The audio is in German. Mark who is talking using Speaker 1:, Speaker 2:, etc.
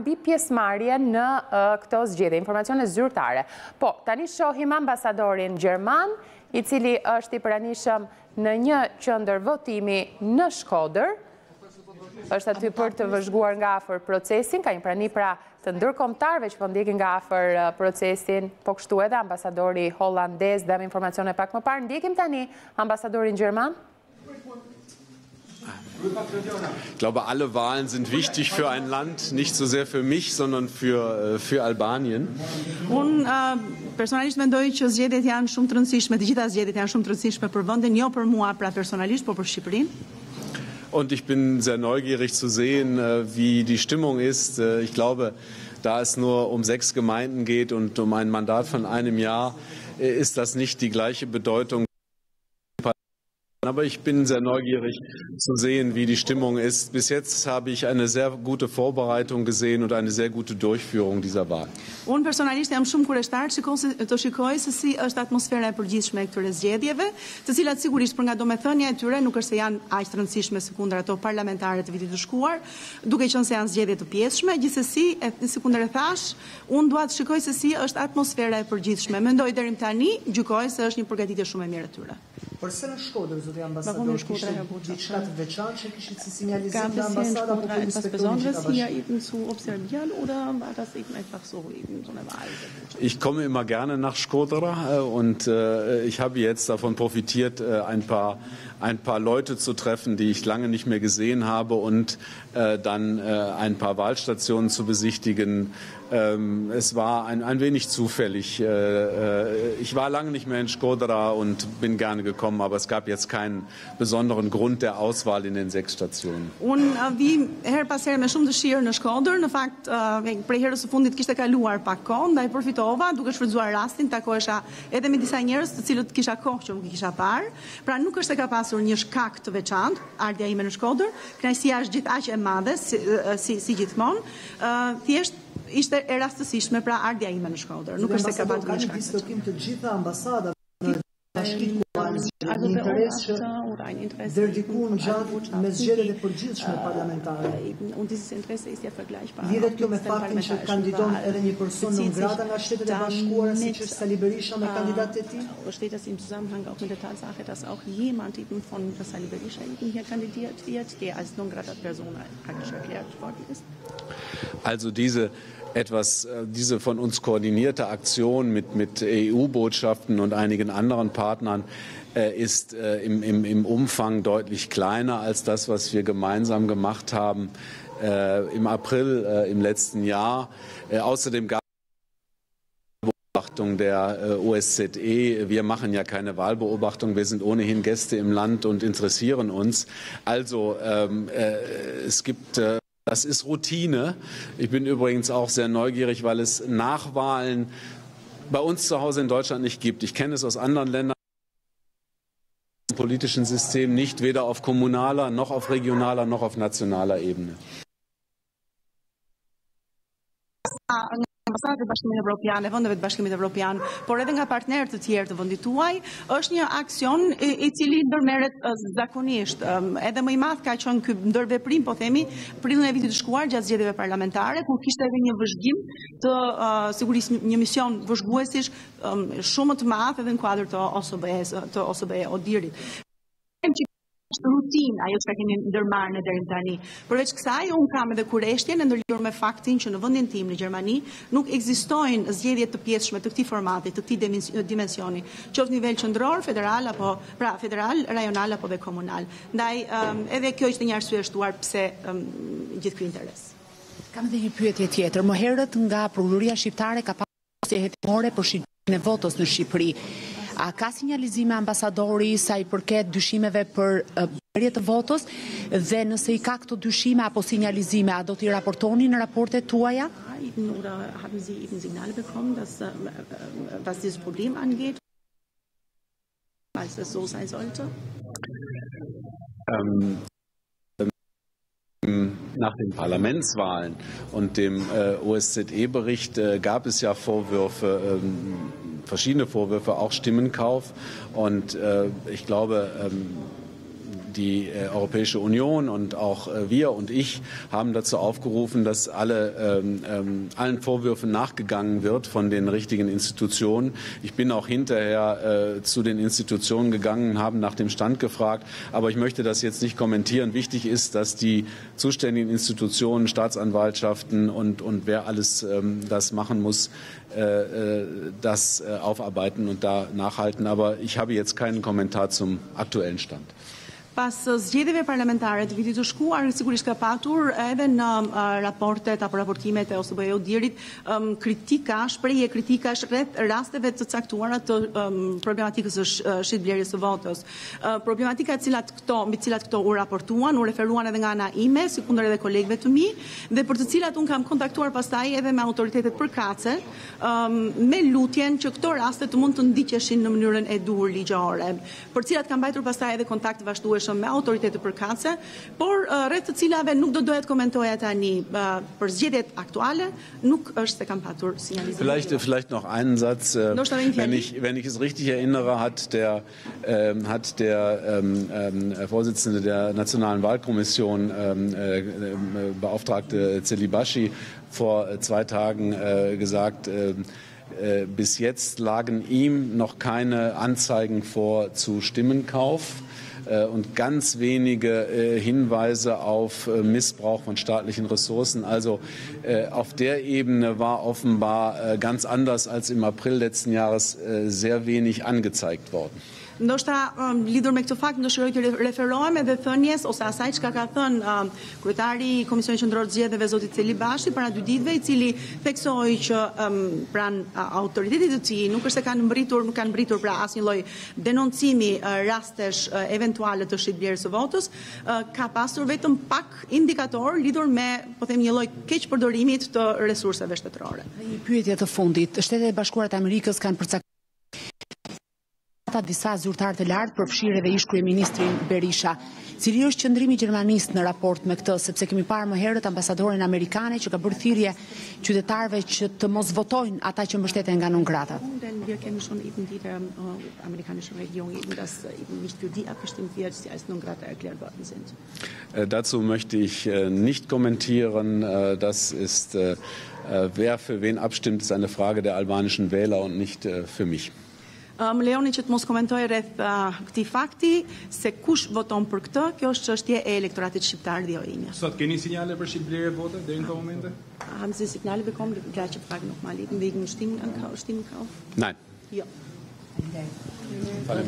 Speaker 1: mbi pjesmarje në këto zgjede, informacione zyrtare. Po, tani shohim ambasadorin Gjerman, i cili është i pranishëm në një qëndër votimi në Shkoder, është aty për të vëzhguar nga afer procesin, ka një prani pra të ndërkomtarve që po ndikin nga afer procesin, po kështu edhe ambasadori holandez, dhe me informacione pak më parë, ndikim tani ambasadorin Gjerman?
Speaker 2: Ich glaube, alle Wahlen sind wichtig für ein Land, nicht so sehr für mich, sondern für, für Albanien.
Speaker 3: Unë uh, personalisht mendoj që zgjedhjet janë shumë të rëndësishme, të gjitha zgjedhjet janë shumë të rëndësishme për vendin, jo për mua pra personalisht, por për Shqipërinë.
Speaker 2: Und ich bin sehr neugierig zu sehen, wie die Stimmung ist. Ich glaube, da es nur um sechs Gemeinden geht und um ein Mandat von einem Jahr, ist das nicht die gleiche Bedeutung. Aber ich bin sehr neugierig zu sehen, wie die Stimmung ist. Bis jetzt habe ich eine sehr gute Vorbereitung gesehen und eine sehr gute Durchführung dieser Wahl.
Speaker 3: Unë personalisht jam shumë kureshtar të shikoj se si është atmosfera e përgjithshme e këtyre zgjedhjeve, të cilat sigurisht për nga domethënia e tyre nuk është se janë aq të rëndësishme si kundër ato parlamentare të vitit të shkuar, duke qenë se janë zgjedhje të pjesshme, gjithsesi, si kundër e thash, unë dua të shikoj se si është atmosfera e përgjithshme. Mendoj deri tani, gjykoj se është një përgatitje shumë e mirë e tyre.
Speaker 4: Që kishit si sinjalizuar nga ambasada apo për inspektorin
Speaker 3: Besonderes hier eben zu observieren oder war das eben einfach so eben so eine Wahl?
Speaker 2: Ich komme immer gerne nach Skodra und äh, ich habe jetzt davon profitiert, äh, ein paar ein paar Leute zu treffen, die ich lange nicht mehr gesehen habe und äh, dann äh, ein paar Wahlstationen zu besichtigen. Ähm, es war ein, ein wenig zufällig. Äh, äh ich war lange nicht mehr in Skodra und bin gerne gekommen, aber es gab jetzt keinen besonderen Grund der Auswahl in den sechs Stationen.
Speaker 3: Unë uh, vi her pas herë me shumë dëshirë në Shkodër, në fakt uh, prej herës së fundit kishte kaluar pak kohë, ndaj përfitova duke shfrytzuar rastin, takohesha edhe me disa njerëz të cilët kisha kohë që nuk kisha parë. Pra nuk është se ka pas pasur një shkak të veçantë, ardha ime në Shkodër, kënaqësia është gjithaq e madhe si si, si gjithmonë. thjesht ishte e rastësishme pra ardha ime në Shkodër, nuk është se ka pasur një shkak.
Speaker 4: të gjitha ambasadat në also ein Interesse oder ein Interesse me zgjedhjet e përgjithshme parlamentare.
Speaker 3: Und dieses Interesse ist ja vergleichbar.
Speaker 4: Lidhet kjo me faktin që kandidon edhe një person në grada nga Shtetet e Bashkuara siç është Sali Berisha me kandidatet e tij?
Speaker 3: Steht das im Zusammenhang auch mit der Tatsache, dass auch jemand eben von Sali Berisha eben hier kandidiert wird, der als non grata persona praktisch erklärt worden ist?
Speaker 2: Also diese etwas, diese von uns koordinierte Aktion mit, mit EU-Botschaften und einigen anderen Partnern Äh, ist äh, im, im, im Umfang deutlich kleiner als das, was wir gemeinsam gemacht haben äh, im April im letzten Jahr. Außerdem gab Beobachtung der OSZE. Wir machen ja keine Wahlbeobachtung. Wir sind ohnehin Gäste im Land und interessieren uns. Also ähm, äh, es gibt äh, das ist Routine. Ich bin übrigens auch sehr neugierig, weil es Nachwahlen bei uns zu Hause in Deutschland nicht gibt. Ich kenne es aus anderen Ländern politischen System nicht, weder auf kommunaler noch auf regionaler noch auf nationaler Ebene.
Speaker 3: Ambasadat e Bashkimit Evropian, e vendeve të Bashkimit Evropian, por edhe nga partnerët të tjerë të vendit tuaj, është një aksion i, i cili ndërmerret zakonisht. Edhe më i madh ka qenë ky ndërveprim, po themi, prillën e vitit të shkuar gjatë zgjedhjeve parlamentare, kur kishte edhe një vëzhgim të uh, sigurisht një mision vëzhguesish um, shumë të madh edhe në kuadër të OSBE-s, të OSBE Odirit është rutin ajo që kemi ndërmarrë në deri tani. Përveç kësaj, un kam edhe kureshtje në ndërlidhur me faktin që në vendin tim në Gjermani nuk ekzistojnë zgjedhje të pjesshme të këtij formati, të këtij dimensioni, qoftë nivel qendror, federal apo pra federal, rajonal apo dhe komunal. Ndaj um, edhe kjo ishte një arsye shtuar pse um, gjithë ky interes.
Speaker 5: Kam edhe një pyetje tjetër. Më herët nga prokuroria shqiptare ka pasur hetimore për shitjen e votës në Shqipëri. A ka sinjalizime ambasadori sa i përket dyshimeve për bërje të votës dhe nëse i ka këto dyshime apo sinjalizime, a do t'i raportoni në raportet tuaja?
Speaker 3: Oder haben Sie eben Signale bekommen, dass, was dieses Problem angeht, als es so sein sollte?
Speaker 2: Ähm, nach den Parlamentswahlen und dem äh, OSZE-Bericht äh, gab es ja Vorwürfe, ähm, verschiedene Vorwürfe, auch Stimmenkauf. Und äh, ich glaube, ähm, die äh, Europäische Union und auch äh, wir und ich haben dazu aufgerufen, dass alle, ähm, ähm, allen Vorwürfen nachgegangen wird von den richtigen Institutionen. Ich bin auch hinterher äh, zu den Institutionen gegangen, haben nach dem Stand gefragt, aber ich möchte das jetzt nicht kommentieren. Wichtig ist, dass die zuständigen Institutionen, Staatsanwaltschaften und, und wer alles ähm, das machen muss, äh, das aufarbeiten und da nachhalten. Aber ich habe jetzt keinen Kommentar zum aktuellen Stand.
Speaker 3: Pas zgjedhjeve parlamentare të vitit të shkuar, sigurisht ka patur edhe në raportet apo raportimet e OSBE Dirit kritika, shprehje kritikash rreth rasteve të caktuara të problematikës së uh, shitblerjes së votës. Problematika e cilat këto, mbi cilat këto u raportuan, u referuan edhe nga ana ime, sikundër edhe kolegëve të mi, dhe për të cilat un kam kontaktuar pastaj edhe me autoritetet përkatëse, me lutjen që këto raste të mund të ndiqeshin në mënyrën e duhur ligjore, për cilat kam mbajtur pastaj edhe kontakt vazhdues nevojshëm me autoritetet përkatëse, por rreth të cilave nuk do doja të komentoja tani uh, për zgjedhjet aktuale, nuk është se kam patur sinjalizim.
Speaker 2: Vielleicht, vielleicht noch einen Satz. Äh, wenn, ich, wenn ich es richtig erinnere, hat der, äh, hat der ähm, äh, Vorsitzende der Nationalen Wahlkommission, ähm, äh, äh, Beauftragte Zelibashi, vor zwei Tagen äh, gesagt, bis jetzt lagen ihm noch keine Anzeigen vor zu Stimmenkauf. Äh, und ganz wenige äh, Hinweise auf äh, Missbrauch von staatlichen Ressourcen. Also auf der Ebene war offenbar ganz anders als im April letzten Jahres sehr wenig angezeigt worden.
Speaker 3: Ndoshta um, lidhur me këtë fakt ndëshiroj të referohem edhe thënjes ose asaj çka ka thënë um, kryetari i Komisionit Qendror të Zgjedhjeve zoti Celi Bashi para dy ditëve i cili theksoi që um, pran autoritetit të tij nuk është se kanë mbritur, nuk kanë mbritur pra asnjë lloj denoncimi uh, rastesh uh, eventuale të shitblerjes së votës, uh, ka pasur vetëm pak indikator lidhur me, po them një lloj keq përdorimit të resurseve shtetërore.
Speaker 5: Një pyetje të fundit, Shtetet e Bashkuara të Amerikës kanë përcaktuar ata disa zyrtar të lartë përfshirë edhe ish kryeministrin Berisha. Cili është qëndrimi Gjermanisë në raport me këtë, sepse kemi parë më herët ambasadorin amerikane që ka bërë thirrje qytetarëve që të mos votojnë ata që mbështeten nga non-gratat.
Speaker 3: Wir kennen schon eben die der äh, amerikanischen Regierung eben, dass eben nicht für die abgestimmt wird, die als non-grata erklärt worden sind.
Speaker 2: Äh, dazu möchte ich äh, nicht kommentieren. Äh, das ist, äh, wer für wen abstimmt, ist eine Frage der albanischen Wähler und nicht für mich.
Speaker 3: Më leoni që të mos komentoj rreth këtij fakti se kush voton për këtë, kjo është çështje e elektoratit shqiptar dhe jo ime.
Speaker 6: Sot keni sinjale për shitblerje vote deri në këtë moment?
Speaker 3: Haben Sie Signale bekommen? Die gleiche Frage nochmal eben wegen Stimmenkauf? Stimmenkauf?
Speaker 2: Nein.
Speaker 3: Ja.
Speaker 2: Fall